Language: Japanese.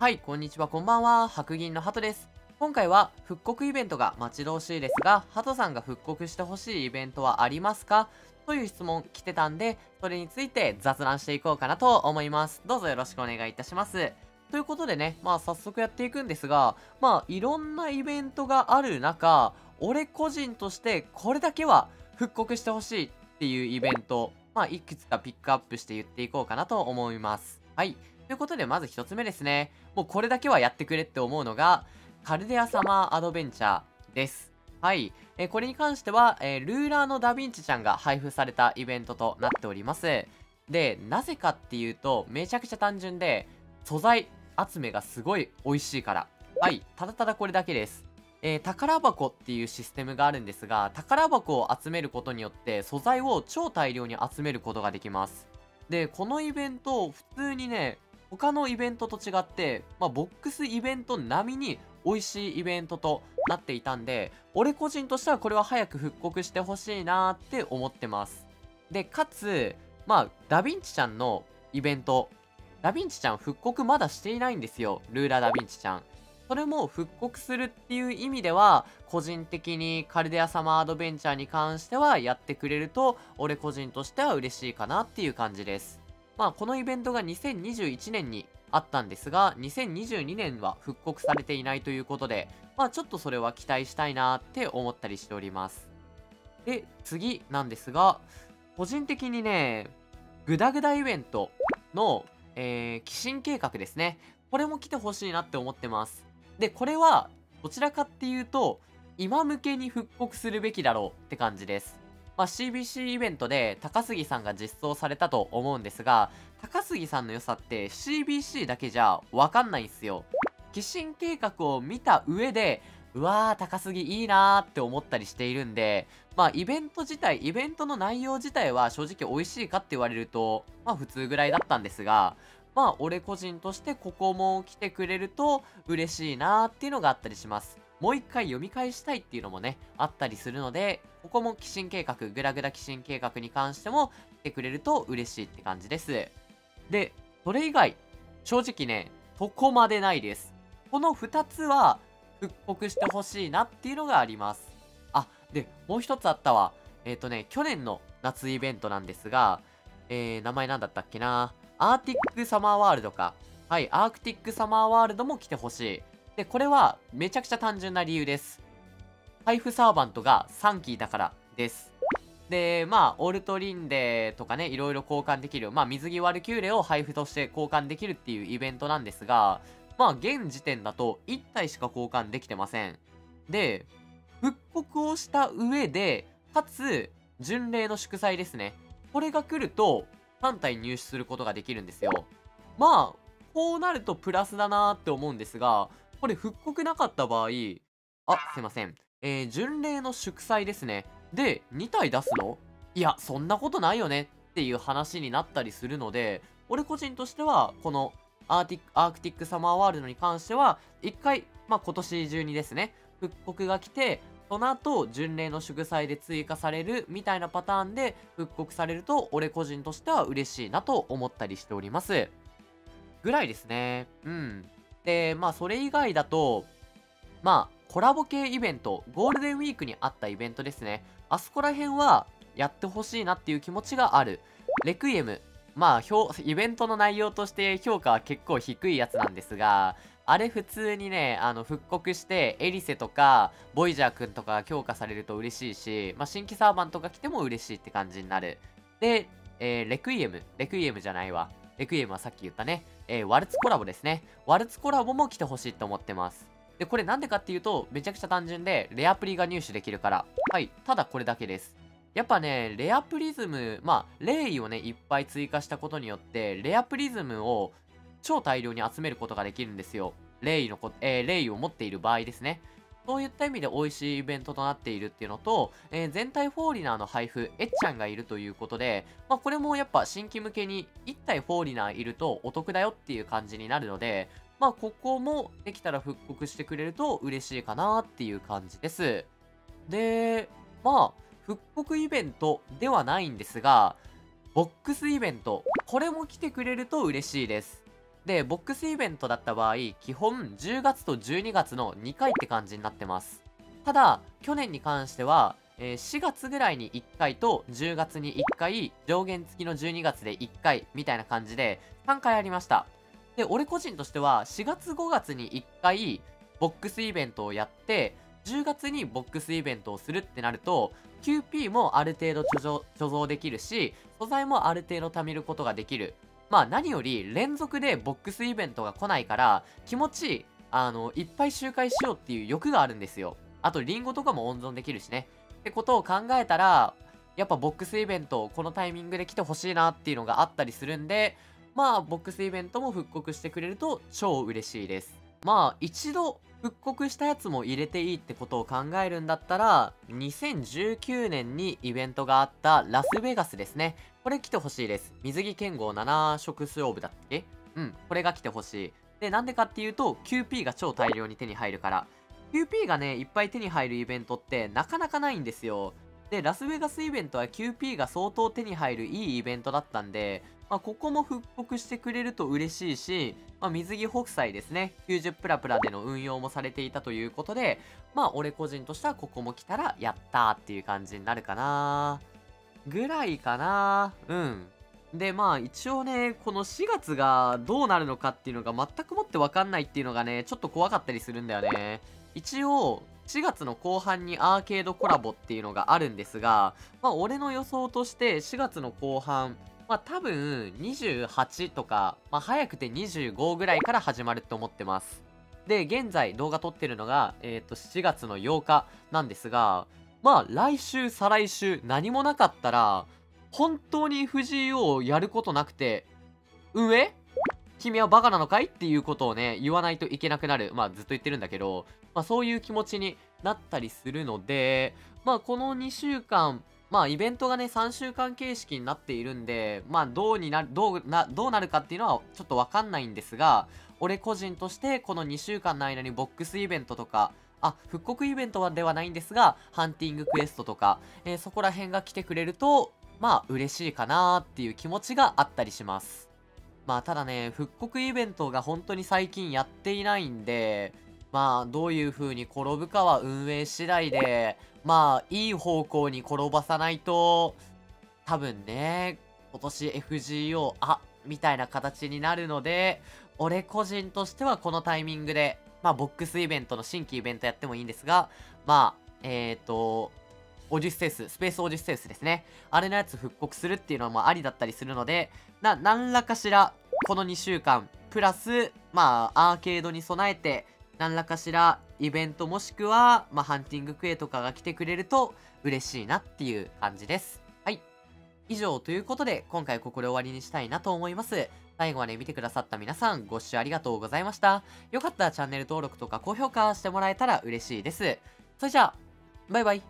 はい、こんにちは、こんばんは。白銀のハトです。今回は復刻イベントが待ち遠しいですが、ハトさんが復刻してほしいイベントはありますか？という質問来てたんで、それについて雑談していこうかなと思います。どうぞよろしくお願いいたします。ということでね、まあ早速やっていくんですが、まあいろんなイベントがある中、俺個人としてこれだけは復刻してほしいっていうイベント、まあいくつかピックアップして言っていこうかなと思います。はい。ということで、まず一つ目ですね。もうこれだけはやってくれって思うのが、カルデアサマーアドベンチャーです。はい。えー、これに関しては、えー、ルーラーのダヴィンチちゃんが配布されたイベントとなっております。で、なぜかっていうと、めちゃくちゃ単純で、素材集めがすごい美味しいから。はい。ただただこれだけです。えー、宝箱っていうシステムがあるんですが、宝箱を集めることによって素材を超大量に集めることができます。で、このイベント、普通にね、他のイベントと違って、まあ、ボックスイベント並みに美味しいイベントとなっていたんで、俺個人としてはこれは早く復刻してほしいなって思ってます。で、かつ、まあ、ダヴィンチちゃんのイベント、ダヴィンチちゃん復刻まだしていないんですよ。ルーラダヴィンチちゃん。それも復刻するっていう意味では、個人的にカルデアサマーアドベンチャーに関してはやってくれると、俺個人としては嬉しいかなっていう感じです。まあ、このイベントが2021年にあったんですが、2022年は復刻されていないということで、まあ、ちょっとそれは期待したいなって思ったりしております。で、次なんですが、個人的にね、グダグダイベントの、えー、寄進計画ですね。これも来てほしいなって思ってます。で、これは、どちらかっていうと、今向けに復刻するべきだろうって感じです。まあ、CBC イベントで高杉さんが実装されたと思うんですが、高杉さんの良さって CBC だけじゃわかんないんすよ。寄進計画を見た上で、うわー、高杉いいなーって思ったりしているんで、まあ、イベント自体、イベントの内容自体は正直美味しいかって言われると、まあ、普通ぐらいだったんですが、まあ、俺個人としてここも来てくれると嬉しいなーっていうのがあったりします。もう一回読み返したいっていうのもね、あったりするので、ここも寄進計画、グラグラ寄進計画に関しても来てくれると嬉しいって感じです。で、それ以外、正直ね、そこまでないです。この2つは復刻してほしいなっていうのがあります。あ、で、もう一つあったわ。えっ、ー、とね、去年の夏イベントなんですが、えー、名前なんだったっけな？アーティックサマーワールドか。はい、アークティックサマーワールドも来てほしい。で、これはめちゃくちゃ単純な理由です。配布サーバントが3キーだからです。で、まあ、オルトリンデとかね、いろいろ交換できる、まあ、水着ワルキューレを配布として交換できるっていうイベントなんですが、まあ、現時点だと1体しか交換できてません。で、復刻をした上で、かつ、巡礼の祝祭ですね。これが来ると、3体入手することができるんですよ。まあ、こうなるとプラスだなーって思うんですが、これ復刻なかった場合、あ、すいません。えー、巡礼の祝祭ですね。で、2体出すの？いや、そんなことないよねっていう話になったりするので、俺個人としては、このアーティアークティックサマーワールドに関しては、1回、まあ、今年中にですね、復刻が来て、その後、巡礼の祝祭で追加されるみたいなパターンで復刻されると、俺個人としては嬉しいなと思ったりしております。ぐらいですね。うん。で、まあ、それ以外だと、まあ、コラボ系イベント、ゴールデンウィークにあったイベントですね。あそこら辺は、やってほしいなっていう気持ちがある。レクイエム。まあ、イベントの内容として評価は結構低いやつなんですが、あれ普通にね、あの、復刻して、エリセとか、ボイジャーくんとかが強化されると嬉しいし、まあ、新規サーバンとか来ても嬉しいって感じになる。で、えー、レクイエム。レクイエムじゃないわ。レクイエムはさっき言ったね。えー、ワルツコラボですね。ワルツコラボも来てほしいと思ってます。で、これなんでかっていうと、めちゃくちゃ単純で、レアプリが入手できるから。はい、ただこれだけです。やっぱね、レアプリズム、まあ、レイをね、いっぱい追加したことによって、レアプリズムを超大量に集めることができるんですよ。レイのこ、えー、レイを持っている場合ですね。そういった意味で美味しいイベントとなっているっていうのと、えー、全体フォーリナーの配布、えっちゃんがいるということで、まあ、これもやっぱ新規向けに1体フォーリナーいるとお得だよっていう感じになるので、まあ、ここもできたら復刻してくれると嬉しいかなっていう感じです。で、まあ、復刻イベントではないんですが、ボックスイベント、これも来てくれると嬉しいです。で、ボックスイベントだった場合、基本10月と12月の2回って感じになってます。ただ、去年に関しては、えー、4月ぐらいに1回と10月に1回、上限付きの12月で1回みたいな感じで3回ありました。で、俺個人としては4月5月に1回、ボックスイベントをやって、10月にボックスイベントをするってなると、QP もある程度貯蔵できるし、素材もある程度貯めることができる。まあ何より連続でボックスイベントが来ないから気持ちあのいっぱい周回しようっていう欲があるんですよ。あとリンゴとかも温存できるしね。ってことを考えたらやっぱボックスイベントこのタイミングで来てほしいなっていうのがあったりするんでまあボックスイベントも復刻してくれると超嬉しいです。まあ一度復刻したやつも入れていいってことを考えるんだったら2019年にイベントがあったラスベガスですね。これ来てほしいです。水着剣豪7色勝負だっけ？うんこれが来てほしい。でなんでかっていうと QP が超大量に手に入るから。QP がねいっぱい手に入るイベントってなかなかないんですよ。でラスベガスイベントは QP が相当手に入るいいイベントだったんでまあ、ここも復刻してくれると嬉しいし、まあ、水着北斎ですね、90プラプラでの運用もされていたということで、まあ、俺個人としてはここも来たら、やったーっていう感じになるかなー。ぐらいかなうん。で、まあ、一応ね、この4月がどうなるのかっていうのが全くもってわかんないっていうのがね、ちょっと怖かったりするんだよね。一応、4月の後半にアーケードコラボっていうのがあるんですが、まあ、俺の予想として4月の後半、まあ多分28とか、まあ早くて25ぐらいから始まると思ってます。で、現在動画撮ってるのが、えっ、ー、と7月の8日なんですが、まあ来週、再来週何もなかったら、本当に藤井王をやることなくて、運営君はバカなのかい？っていうことをね、言わないといけなくなる。まあずっと言ってるんだけど、まあそういう気持ちになったりするので、まあこの2週間、まあ、イベントがね、3週間形式になっているんで、まあ、どうになる、どうな、どうなるかっていうのはちょっとわかんないんですが、俺個人としてこの2週間の間にボックスイベントとか、あ、復刻イベントではないんですが、ハンティングクエストとか、えー、そこら辺が来てくれると、まあ、嬉しいかなっていう気持ちがあったりします。まあ、ただね、復刻イベントが本当に最近やっていないんで、まあ、どういう風に転ぶかは運営次第で、まあ、いい方向に転ばさないと、多分ね、今年 FGO、あ、みたいな形になるので、俺個人としてはこのタイミングで、まあ、ボックスイベントの新規イベントやってもいいんですが、まあ、えっ、ー、と、オデュッセウス、スペースオデュッセウスですね。あれのやつ復刻するっていうのもありだったりするので、な、何らかしら、この2週間、プラス、まあ、アーケードに備えて、何らかしらイベントもしくは、まあ、ハンティングクエとかが来てくれると嬉しいなっていう感じです。はい。以上ということで、今回ここで終わりにしたいなと思います。最後まで見てくださった皆さん、ご視聴ありがとうございました。よかったらチャンネル登録とか高評価してもらえたら嬉しいです。それじゃあ、バイバイ。